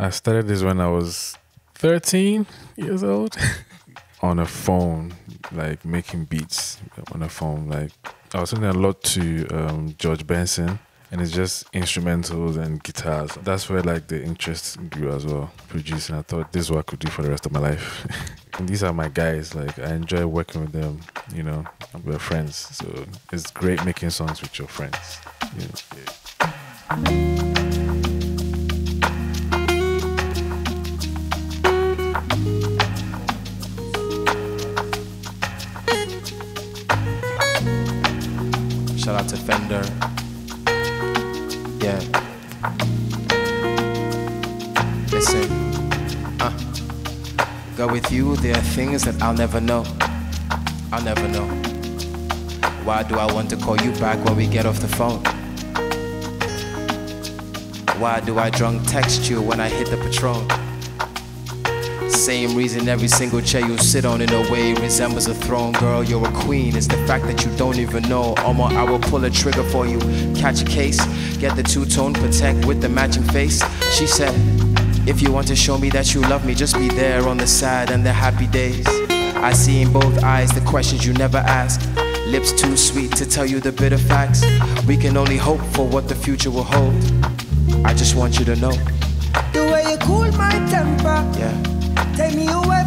I started this when I was 13 years old on a phone, like making beats on a phone. Like I was listening a lot to um, George Benson, and it's just instrumentals and guitars. That's where like the interest grew as well. Producing, I thought this is what I could do for the rest of my life. and these are my guys. Like I enjoy working with them. You know, we're friends, so it's great making songs with your friends. Yeah. Shout out to Fender. Yeah. Listen. Uh. Go with you, there are things that I'll never know. I'll never know. Why do I want to call you back when we get off the phone? Why do I drunk text you when I hit the Patron? Same reason every single chair you sit on in a way resembles a throne. Girl, you're a queen. It's the fact that you don't even know. Almost I will pull a trigger for you. Catch a case, get the two tone, protect with the matching face. She said, If you want to show me that you love me, just be there on the side and the happy days. I see in both eyes the questions you never asked. Lips too sweet to tell you the bitter facts. We can only hope for what the future will hold. I just want you to know. The way you cool my temper. Yeah. Take me away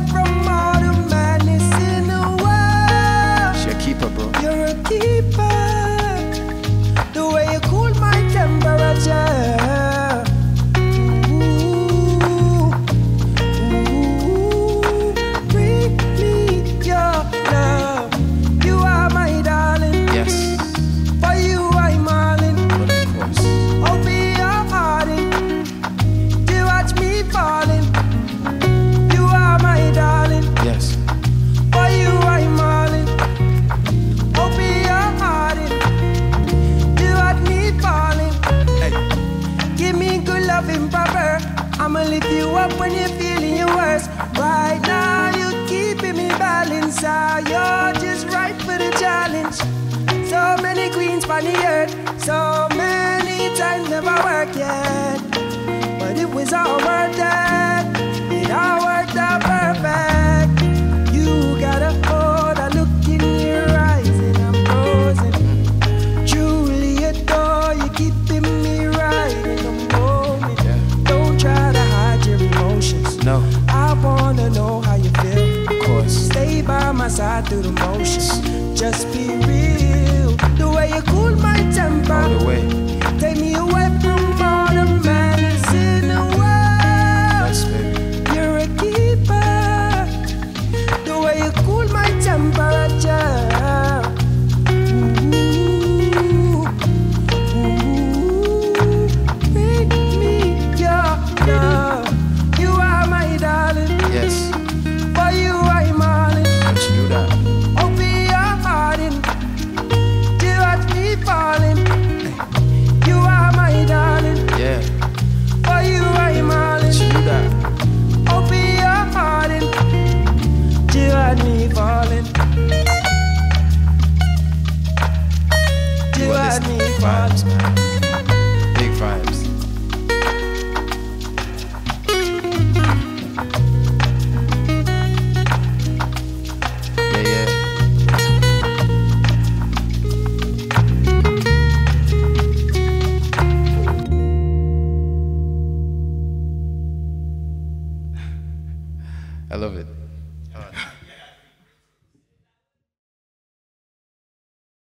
me good loving, proper. I'ma lift you up when you're feeling your worst. Right now, you're keeping me balanced. Ah, you're just right for the challenge. So many queens on the earth. So many times never worked yet. But it was all through the motions. Just be real. The way you cool my temper. All the way. Take me away from all the madness in the world. Yes, baby. You're a keeper. The way you cool my temperature. Ooh, ooh, bring me your love. Vibes, man. Big vibes. Yeah, yeah. I love it.